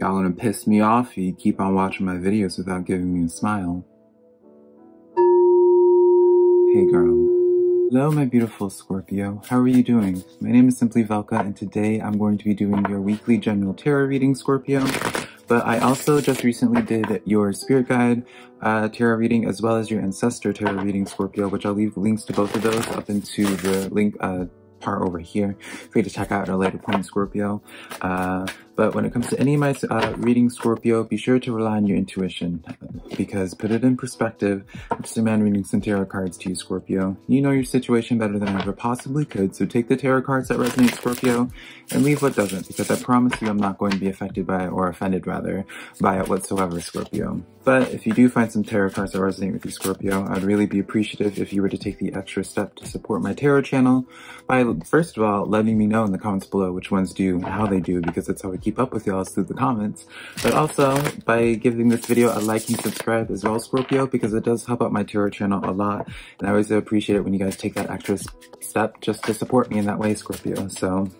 Y'all gonna piss me off if you keep on watching my videos without giving me a smile. Hey girl. Hello my beautiful Scorpio, how are you doing? My name is Simply Velca and today I'm going to be doing your weekly general tarot reading Scorpio. But I also just recently did your spirit guide uh, tarot reading as well as your ancestor tarot reading Scorpio, which I'll leave links to both of those up into the link uh, part over here for you to check out at a later point, Scorpio. Uh, but when it comes to any of my uh, readings, Scorpio, be sure to rely on your intuition because put it in perspective, I'm just a man reading some tarot cards to you, Scorpio. You know your situation better than I ever possibly could, so take the tarot cards that resonate, Scorpio, and leave what doesn't because I promise you I'm not going to be affected by it or offended rather by it whatsoever, Scorpio. But if you do find some tarot cards that resonate with you, Scorpio, I'd really be appreciative if you were to take the extra step to support my tarot channel by, first of all, letting me know in the comments below which ones do and how they do because that's how we keep up with y'all through the comments, but also by giving this video a like and subscribe as well, Scorpio, because it does help out my tarot channel a lot. And I always appreciate it when you guys take that extra step just to support me in that way, Scorpio. So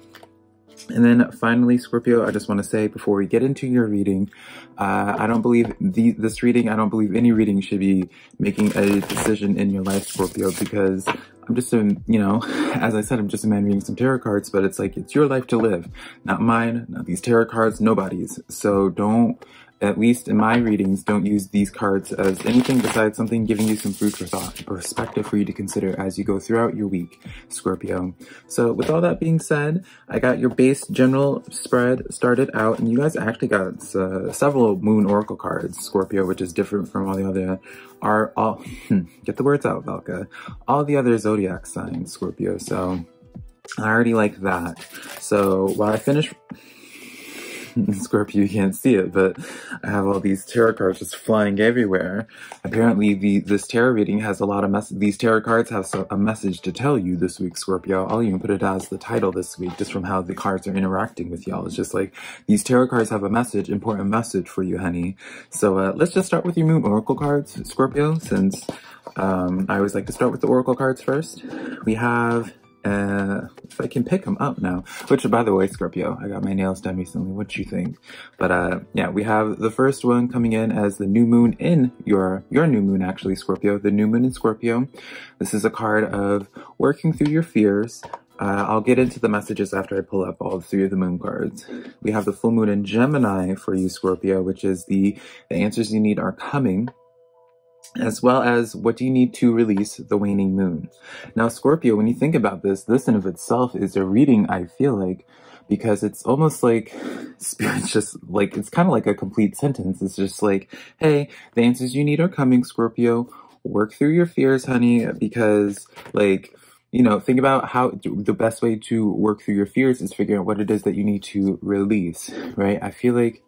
and then finally, Scorpio, I just want to say before we get into your reading, uh, I don't believe the, this reading, I don't believe any reading should be making a decision in your life, Scorpio, because I'm just a, you know, as I said, I'm just a man reading some tarot cards, but it's like, it's your life to live, not mine, not these tarot cards, nobody's. So don't at least in my readings, don't use these cards as anything besides something giving you some food for thought perspective for you to consider as you go throughout your week, Scorpio. So with all that being said, I got your base general spread started out and you guys actually got uh, several moon oracle cards, Scorpio, which is different from all the other are all, hmm, get the words out, Velca, all the other zodiac signs, Scorpio. So I already like that. So while I finish Scorpio, you can't see it, but I have all these tarot cards just flying everywhere. Apparently, the this tarot reading has a lot of mess. These tarot cards have so, a message to tell you this week, Scorpio. I'll even put it as the title this week, just from how the cards are interacting with y'all. It's just like these tarot cards have a message, important message for you, honey. So uh, let's just start with your Moon Oracle cards, Scorpio, since um, I always like to start with the Oracle cards first. We have uh, if I can pick them up now, which by the way, Scorpio, I got my nails done recently. What do you think? But, uh, yeah, we have the first one coming in as the new moon in your, your new moon, actually, Scorpio, the new moon in Scorpio. This is a card of working through your fears. Uh, I'll get into the messages after I pull up all three of the moon cards. We have the full moon in Gemini for you, Scorpio, which is the, the answers you need are coming as well as what do you need to release the waning moon. Now, Scorpio, when you think about this, this in of itself is a reading, I feel like, because it's almost like spirit's just like, it's kind of like a complete sentence. It's just like, hey, the answers you need are coming, Scorpio. Work through your fears, honey, because like, you know, think about how the best way to work through your fears is figuring out what it is that you need to release, right? I feel like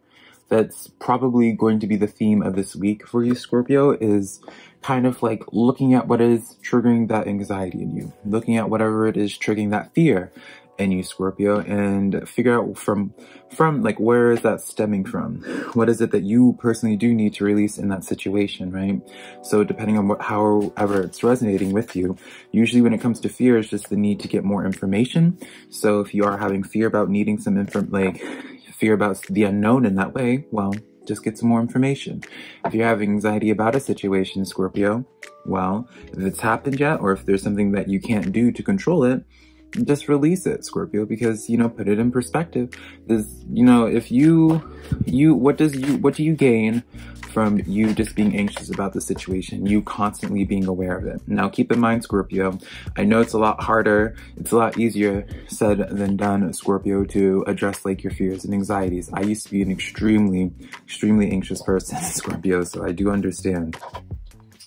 that's probably going to be the theme of this week for you, Scorpio, is kind of like looking at what is triggering that anxiety in you, looking at whatever it is triggering that fear in you, Scorpio, and figure out from, from like, where is that stemming from? What is it that you personally do need to release in that situation, right? So depending on what, however it's resonating with you, usually when it comes to fear, it's just the need to get more information. So if you are having fear about needing some info, like fear about the unknown in that way, well, just get some more information. If you have anxiety about a situation, Scorpio, well, if it's happened yet, or if there's something that you can't do to control it, just release it, Scorpio, because, you know, put it in perspective. There's, you know, if you, you, what does you, what do you gain from you just being anxious about the situation, you constantly being aware of it. Now keep in mind, Scorpio, I know it's a lot harder, it's a lot easier said than done, Scorpio, to address like your fears and anxieties. I used to be an extremely, extremely anxious person, Scorpio, so I do understand.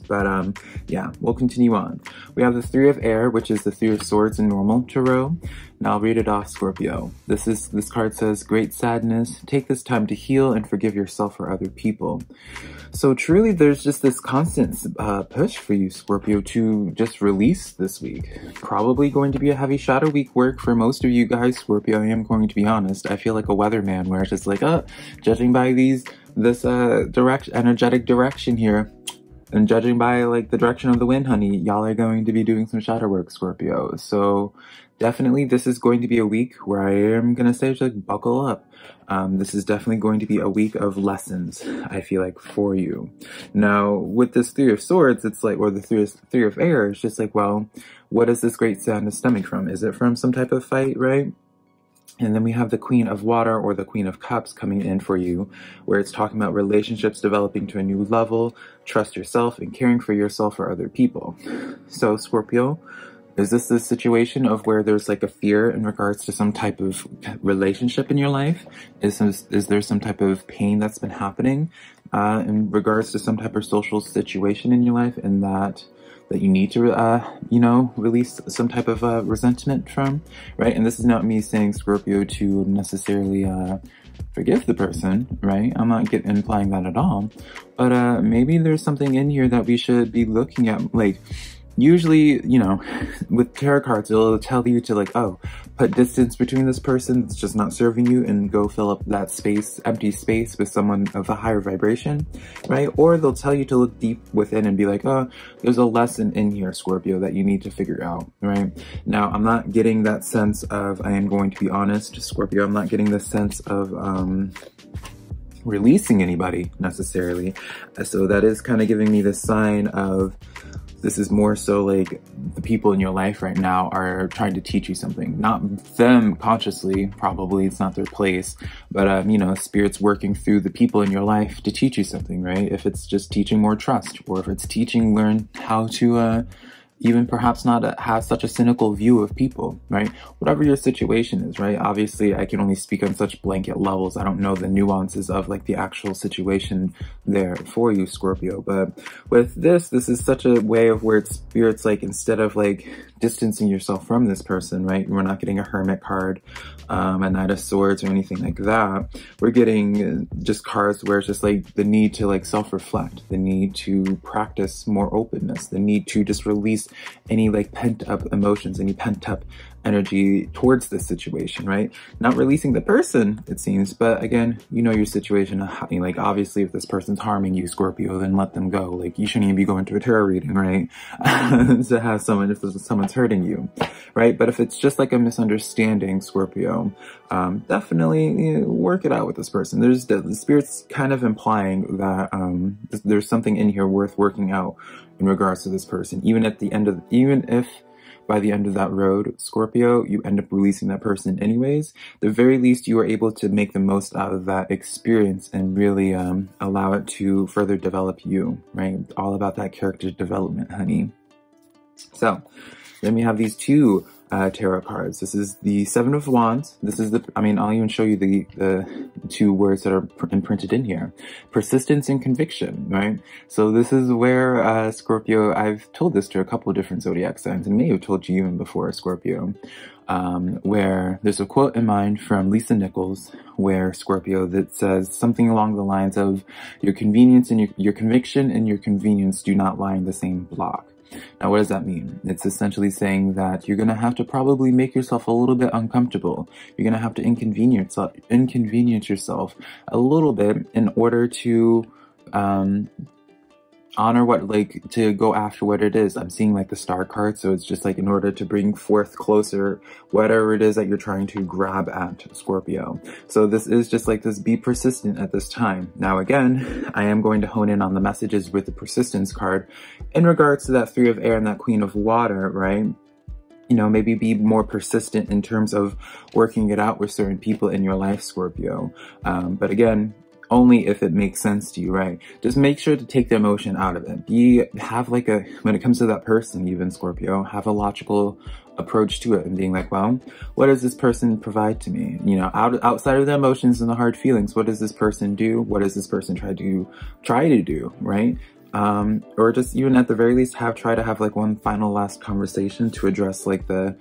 But um, yeah, we'll continue on. We have the Three of Air, which is the Three of Swords in normal tarot. Now I'll read it off, Scorpio. This is this card says, "Great sadness. Take this time to heal and forgive yourself or other people." So truly, there's just this constant uh, push for you, Scorpio, to just release this week. Probably going to be a heavy shadow week work for most of you guys, Scorpio. I am going to be honest. I feel like a weatherman, where it's just like, uh, judging by these this uh direct energetic direction here and judging by like the direction of the wind, honey, y'all are going to be doing some shadow work, Scorpio. So definitely this is going to be a week where I am going to say like buckle up. Um, this is definitely going to be a week of lessons, I feel like, for you. Now, with this Three of Swords, it's like, or the Three of, three of Air, it's just like, well, what is this great sound sadness stemming from? Is it from some type of fight, right? And then we have the Queen of Water or the Queen of Cups coming in for you, where it's talking about relationships developing to a new level, trust yourself, and caring for yourself or other people. So, Scorpio, is this a situation of where there's like a fear in regards to some type of relationship in your life? Is, is there some type of pain that's been happening uh, in regards to some type of social situation in your life and that that you need to, uh, you know, release some type of uh, resentment from, right? And this is not me saying Scorpio to necessarily uh, forgive the person, right? I'm not get, implying that at all. But uh, maybe there's something in here that we should be looking at, like, usually, you know, with tarot cards, it'll tell you to like, oh, put distance between this person that's just not serving you and go fill up that space, empty space with someone of a higher vibration, right? Or they'll tell you to look deep within and be like, oh, there's a lesson in here, Scorpio, that you need to figure out, right? Now, I'm not getting that sense of, I am going to be honest, Scorpio, I'm not getting the sense of, um, releasing anybody necessarily. So that is kind of giving me the sign of this is more so like the people in your life right now are trying to teach you something. Not them consciously, probably it's not their place, but um, you know, spirit's working through the people in your life to teach you something, right? If it's just teaching more trust, or if it's teaching learn how to uh, even perhaps not have such a cynical view of people, right? Whatever your situation is, right? Obviously, I can only speak on such blanket levels. I don't know the nuances of like the actual situation there for you, Scorpio. But with this, this is such a way of where it's spirits like instead of like distancing yourself from this person, right? We're not getting a hermit card, um, a knight of swords or anything like that. We're getting just cards where it's just like the need to like self-reflect, the need to practice more openness, the need to just release any like pent up emotions, any pent up energy towards this situation, right? Not releasing the person, it seems, but again, you know your situation. Like, obviously, if this person's harming you, Scorpio, then let them go. Like, you shouldn't even be going to a tarot reading, right? to have someone, if someone's hurting you, right? But if it's just like a misunderstanding, Scorpio, um, definitely you know, work it out with this person. There's the, the spirit's kind of implying that um, there's something in here worth working out in regards to this person, even at the end of, even if by the end of that road, Scorpio, you end up releasing that person anyways. The very least, you are able to make the most out of that experience and really um, allow it to further develop you, right? All about that character development, honey. So, then we have these two uh, tarot cards. This is the Seven of Wands. This is the, I mean, I'll even show you the, the two words that are imprinted in here. Persistence and conviction, right? So this is where, uh, Scorpio, I've told this to a couple of different zodiac signs and may have told you even before, Scorpio. Um, where there's a quote in mind from Lisa Nichols, where Scorpio that says something along the lines of, your convenience and your, your conviction and your convenience do not lie in the same block. Now, what does that mean? It's essentially saying that you're going to have to probably make yourself a little bit uncomfortable. You're going to have to inconvenience, inconvenience yourself a little bit in order to um, honor what like to go after what it is. I'm seeing like the star card so it's just like in order to bring forth closer whatever it is that you're trying to grab at scorpio. So this is just like this be persistent at this time. Now again i am going to hone in on the messages with the persistence card in regards to that three of air and that queen of water right? You know, maybe be more persistent in terms of working it out with certain people in your life, Scorpio. Um, but again, only if it makes sense to you, right? Just make sure to take the emotion out of it. Be, have like a, when it comes to that person, even Scorpio, have a logical approach to it and being like, well, what does this person provide to me? You know, out, outside of the emotions and the hard feelings, what does this person do? What does this person try to, try to do, right? Um, or just even at the very least have, try to have like one final last conversation to address like the,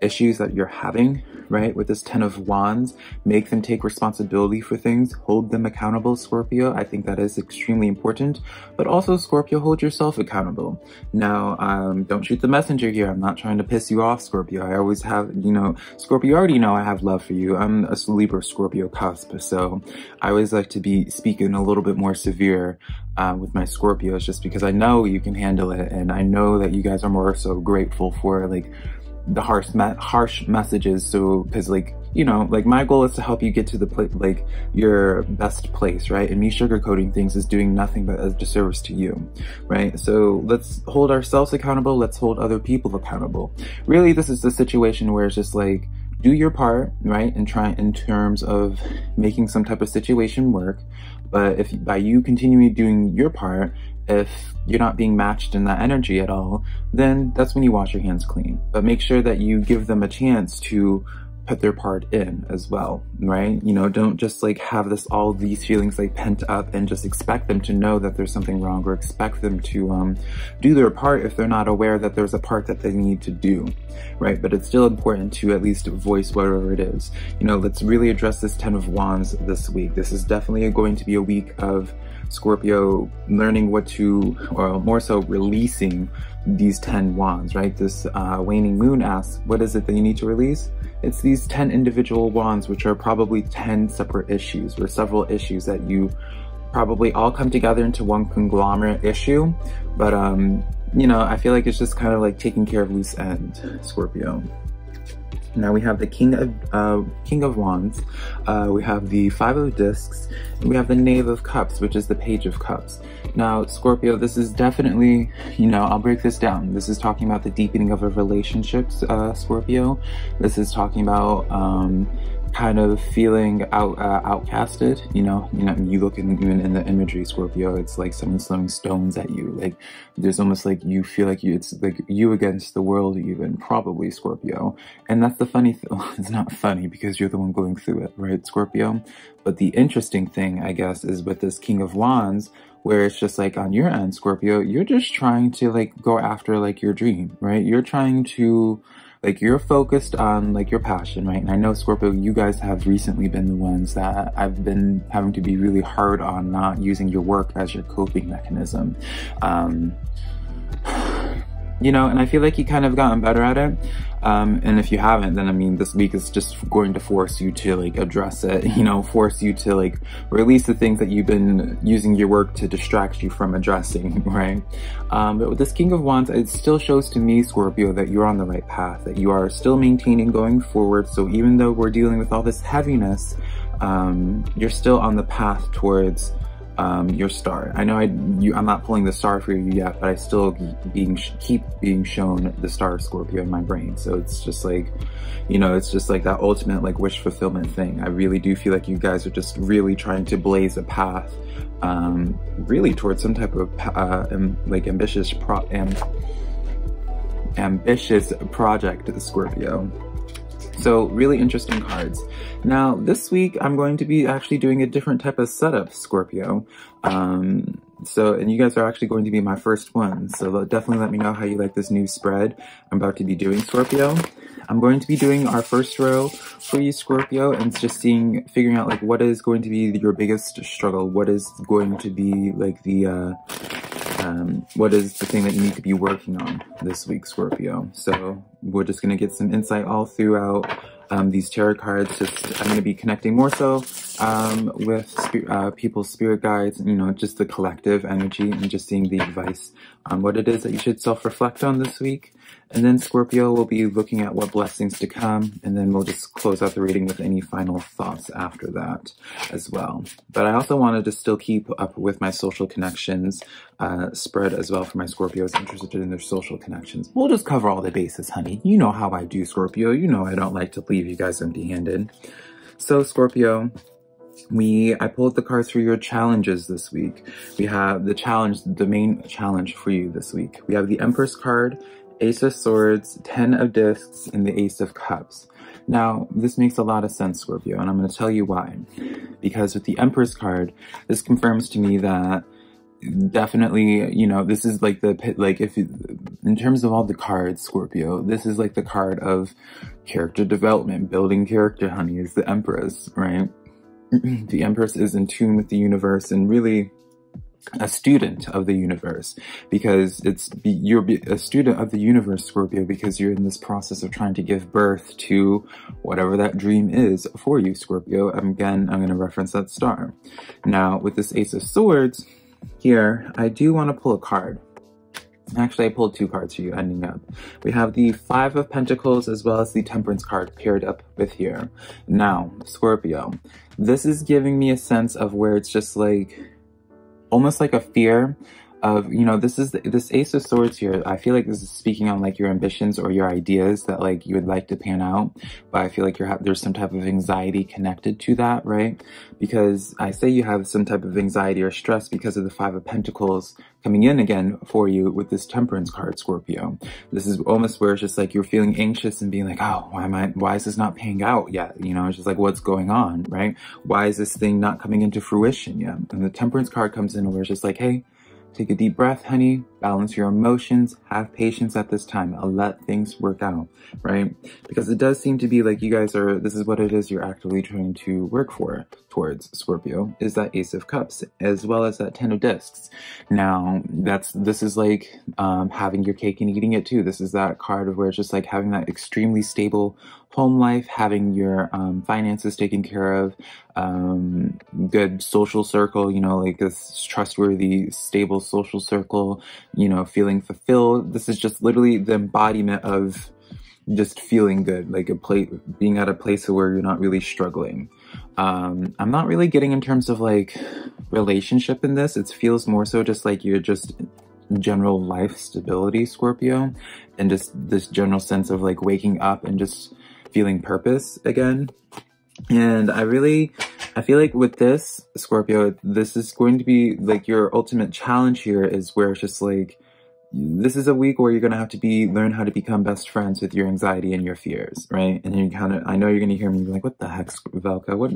issues that you're having, right? With this 10 of wands, make them take responsibility for things, hold them accountable, Scorpio. I think that is extremely important, but also Scorpio, hold yourself accountable. Now, um, don't shoot the messenger here. I'm not trying to piss you off, Scorpio. I always have, you know, Scorpio, you already know I have love for you. I'm a Libra Scorpio cusp, so I always like to be speaking a little bit more severe uh, with my Scorpios just because I know you can handle it and I know that you guys are more so grateful for like the harsh harsh messages so because like you know like my goal is to help you get to the place like your best place right? And me sugarcoating things is doing nothing but a disservice to you right? So let's hold ourselves accountable. Let's hold other people accountable. Really this is the situation where it's just like do your part right and try in terms of making some type of situation work but if by you continuing doing your part if you're not being matched in that energy at all, then that's when you wash your hands clean. But make sure that you give them a chance to put their part in as well, right? You know, don't just like have this, all these feelings like pent up and just expect them to know that there's something wrong or expect them to um, do their part if they're not aware that there's a part that they need to do, right? But it's still important to at least voice whatever it is. You know, let's really address this 10 of Wands this week. This is definitely going to be a week of Scorpio learning what to, or more so releasing these 10 wands, right? This uh, waning moon asks, what is it that you need to release? It's these 10 individual wands, which are probably 10 separate issues or several issues that you probably all come together into one conglomerate issue. But, um, you know, I feel like it's just kind of like taking care of loose end, Scorpio. Now we have the King of uh, King of Wands, uh, we have the Five of Discs, we have the Knave of Cups, which is the Page of Cups. Now, Scorpio, this is definitely, you know, I'll break this down. This is talking about the deepening of a relationship, uh, Scorpio. This is talking about um, kind of feeling out uh, outcasted you know? You know you look in, even in the imagery scorpio it's like someone throwing stones at you. Like there's almost like you feel like you it's like you against the world even probably scorpio. And that's the funny thing it's not funny because you're the one going through it right scorpio? But the interesting thing i guess is with this king of wands where it's just like on your end scorpio you're just trying to like go after like your dream right? You're trying to like you're focused on like your passion, right? And I know Scorpio, you guys have recently been the ones that I've been having to be really hard on not using your work as your coping mechanism. Um, you know, and I feel like you kind of gotten better at it. Um, and if you haven't, then I mean, this week is just going to force you to like address it, you know, force you to like release the things that you've been using your work to distract you from addressing, right? Um, but with this King of Wands, it still shows to me, Scorpio, that you're on the right path, that you are still maintaining going forward. So even though we're dealing with all this heaviness, um, you're still on the path towards um, your star. I know I, you, I'm not pulling the star for you yet, but I still being keep being shown the star of Scorpio in my brain. So it's just like, you know, it's just like that ultimate like wish fulfillment thing. I really do feel like you guys are just really trying to blaze a path, um, really towards some type of uh, like ambitious pro am ambitious project, Scorpio. So really interesting cards. Now this week I'm going to be actually doing a different type of setup, Scorpio. Um, so, and you guys are actually going to be my first one. So definitely let me know how you like this new spread I'm about to be doing, Scorpio. I'm going to be doing our first row for you, Scorpio, and just seeing, figuring out like what is going to be your biggest struggle, what is going to be like the, uh, um, what is the thing that you need to be working on this week, Scorpio? So we're just going to get some insight all throughout um, these tarot cards. Just I'm going to be connecting more so um, with uh, people's spirit guides, you know, just the collective energy and just seeing the advice on what it is that you should self-reflect on this week. And then Scorpio will be looking at what blessings to come, and then we'll just close out the reading with any final thoughts after that as well. But I also wanted to still keep up with my social connections uh, spread as well for my Scorpios interested in their social connections. We'll just cover all the bases, honey. You know how I do, Scorpio. You know I don't like to leave you guys empty-handed. So, Scorpio, we I pulled the cards for your challenges this week. We have the challenge, the main challenge for you this week. We have the Empress card Ace of Swords, Ten of Discs, and the Ace of Cups. Now, this makes a lot of sense, Scorpio, and I'm going to tell you why. Because with the Empress card, this confirms to me that definitely, you know, this is like the like if, in terms of all the cards, Scorpio, this is like the card of character development, building character, honey, is the Empress, right? the Empress is in tune with the universe and really a student of the universe because it's you're a student of the universe scorpio because you're in this process of trying to give birth to whatever that dream is for you scorpio again i'm going to reference that star now with this ace of swords here i do want to pull a card Actually, I pulled two cards for you ending up. We have the Five of Pentacles as well as the Temperance card paired up with here. Now, Scorpio, this is giving me a sense of where it's just like, almost like a fear of you know this is this ace of swords here i feel like this is speaking on like your ambitions or your ideas that like you would like to pan out. But i feel like you're there's some type of anxiety connected to that right? Because i say you have some type of anxiety or stress because of the five of pentacles coming in again for you with this temperance card scorpio. This is almost where it's just like you're feeling anxious and being like oh why am i why is this not paying out yet? You know it's just like what's going on right? Why is this thing not coming into fruition yet? And the temperance card comes in where it's just like hey Take a deep breath, honey. Balance your emotions. Have patience at this time. I'll let things work out, right? Because it does seem to be like you guys are, this is what it is you're actively trying to work for towards Scorpio, is that Ace of Cups, as well as that Ten of Discs. Now, that's, this is like um, having your cake and eating it too. This is that card of where it's just like having that extremely stable home life, having your um, finances taken care of, um, good social circle, you know, like this trustworthy, stable social circle, you know, feeling fulfilled. This is just literally the embodiment of just feeling good, like a place, being at a place where you're not really struggling. Um, I'm not really getting in terms of like relationship in this. It feels more so just like you're just general life stability, Scorpio, and just this general sense of like waking up and just feeling purpose again. And I really, I feel like with this, Scorpio, this is going to be like your ultimate challenge here is where it's just like, this is a week where you're going to have to be learn how to become best friends with your anxiety and your fears right? And you kind of i know you're going to hear me like what the heck velca? What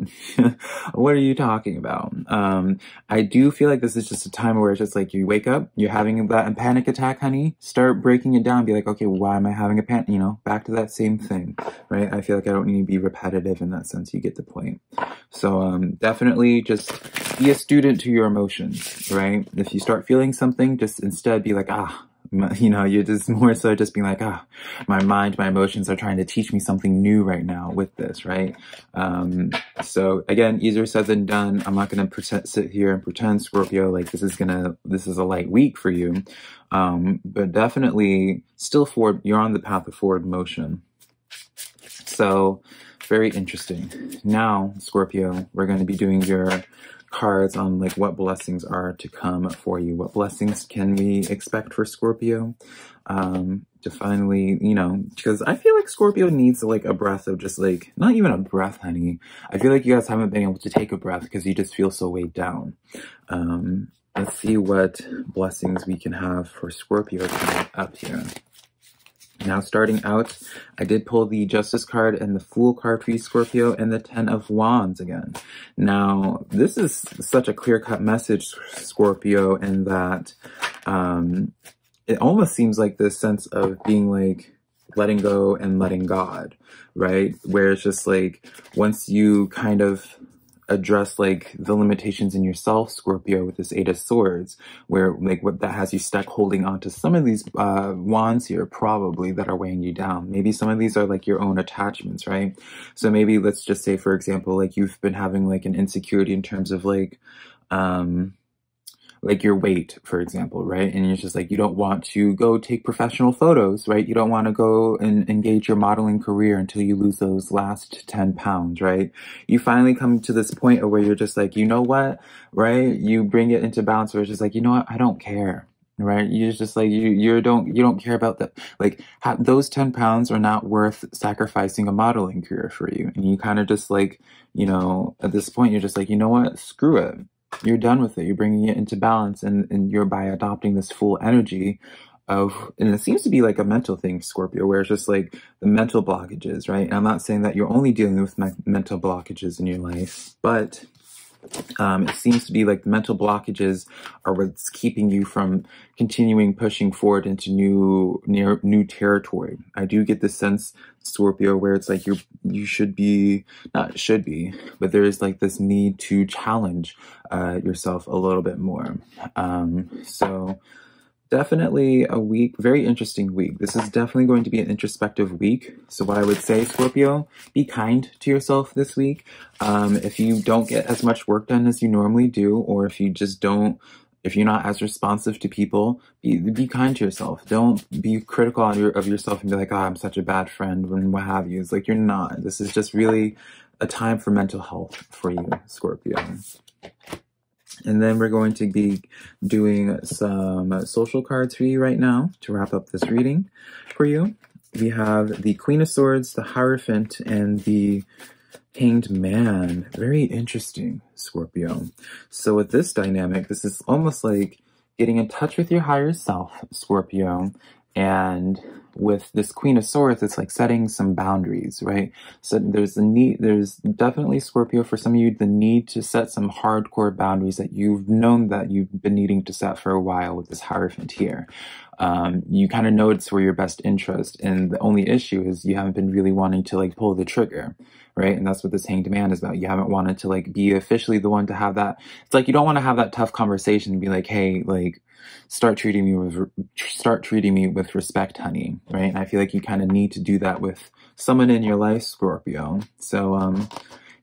what are you talking about? Um i do feel like this is just a time where it's just like you wake up you're having that panic attack honey start breaking it down be like okay why am i having a panic you know back to that same thing right? I feel like i don't need to be repetitive in that sense you get the point. So um definitely just be a student to your emotions right if you start feeling something just instead be like ah you know, you're just more so just being like, ah, my mind, my emotions are trying to teach me something new right now with this, right? Um, so again, easier said than done. I'm not going to sit here and pretend Scorpio, like this is gonna, this is a light week for you. Um, but definitely still forward, you're on the path of forward motion. So very interesting. Now, Scorpio, we're going to be doing your cards on like what blessings are to come for you. What blessings can we expect for Scorpio? Um, to finally, you know, because I feel like Scorpio needs like a breath of just like, not even a breath, honey. I feel like you guys haven't been able to take a breath because you just feel so weighed down. Um, let's see what blessings we can have for Scorpio coming up here. Now starting out, I did pull the Justice card and the Fool card for you, Scorpio, and the Ten of Wands again. Now, this is such a clear-cut message, Scorpio, in that um, it almost seems like this sense of being like letting go and letting God, right? Where it's just like once you kind of address like the limitations in yourself, Scorpio, with this Eight of Swords, where like what that has you stuck holding on to some of these uh, wands here, probably that are weighing you down. Maybe some of these are like your own attachments, right? So maybe let's just say, for example, like you've been having like an insecurity in terms of like, um, like your weight, for example, right? And you're just like, you don't want to go take professional photos, right? You don't want to go and engage your modeling career until you lose those last 10 pounds, right? You finally come to this point where you're just like, you know what, right? You bring it into balance where it's just like, you know what, I don't care. Right, you're just like you. You don't. You don't care about that. Like those ten pounds are not worth sacrificing a modeling career for you. And you kind of just like, you know, at this point, you're just like, you know what, screw it you're done with it. You're bringing it into balance, and, and you're by adopting this full energy of, and it seems to be like a mental thing, Scorpio, where it's just like the mental blockages, right? And I'm not saying that you're only dealing with my mental blockages in your life, but Um, it seems to be like mental blockages are what's keeping you from continuing pushing forward into new near new territory. I do get this sense, Scorpio, where it's like you you should be not should be, but there is like this need to challenge uh, yourself a little bit more. Um, so definitely a week, very interesting week. This is definitely going to be an introspective week. So what I would say, Scorpio, be kind to yourself this week. Um, if you don't get as much work done as you normally do, or if you just don't, if you're not as responsive to people, be, be kind to yourself. Don't be critical of, your, of yourself and be like, oh, I'm such a bad friend and what have you. It's like, you're not. This is just really a time for mental health for you, Scorpio. And then we're going to be doing some social cards for you right now to wrap up this reading for you. We have the Queen of Swords, the Hierophant, and the Hanged Man. Very interesting, Scorpio. So with this dynamic, this is almost like getting in touch with your higher self, Scorpio, and with this Queen of Swords, it's like setting some boundaries, right? So there's a need, there's definitely Scorpio for some of you, the need to set some hardcore boundaries that you've known that you've been needing to set for a while with this Hierophant here. Um, you kind of know it's for your best interest. And the only issue is you haven't been really wanting to like pull the trigger, right? And that's what this hanged man is about. You haven't wanted to like be officially the one to have that. It's like you don't want to have that tough conversation and be like, hey, like, start treating me with start treating me with respect, honey. Right? And I feel like you kind of need to do that with someone in your life, Scorpio. So, um,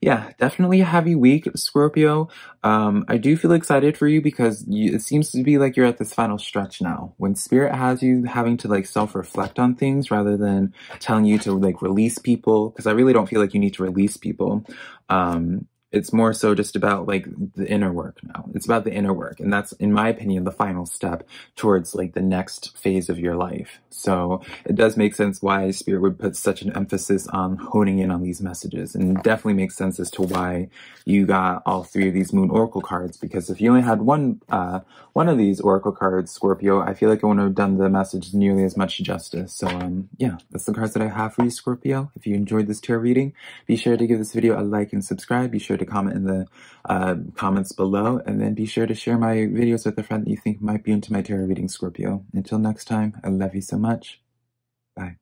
yeah, definitely a heavy week, Scorpio. Um, I do feel excited for you because you, it seems to be like you're at this final stretch now. When spirit has you having to like self-reflect on things rather than telling you to like release people, because I really don't feel like you need to release people. Um, it's more so just about like the inner work now. It's about the inner work. And that's, in my opinion, the final step towards like the next phase of your life. So it does make sense why Spirit would put such an emphasis on honing in on these messages. And definitely makes sense as to why you got all three of these Moon Oracle cards. Because if you only had one, uh, one of these Oracle cards, Scorpio, I feel like I wouldn't have done the message nearly as much justice. So, um, yeah, that's the cards that I have for you, Scorpio. If you enjoyed this tarot reading, be sure to give this video a like and subscribe. Be sure to comment in the uh, comments below. And then be sure to share my videos with a friend that you think might be into my tarot reading, Scorpio. Until next time, I love you so much. Bye.